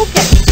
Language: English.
open.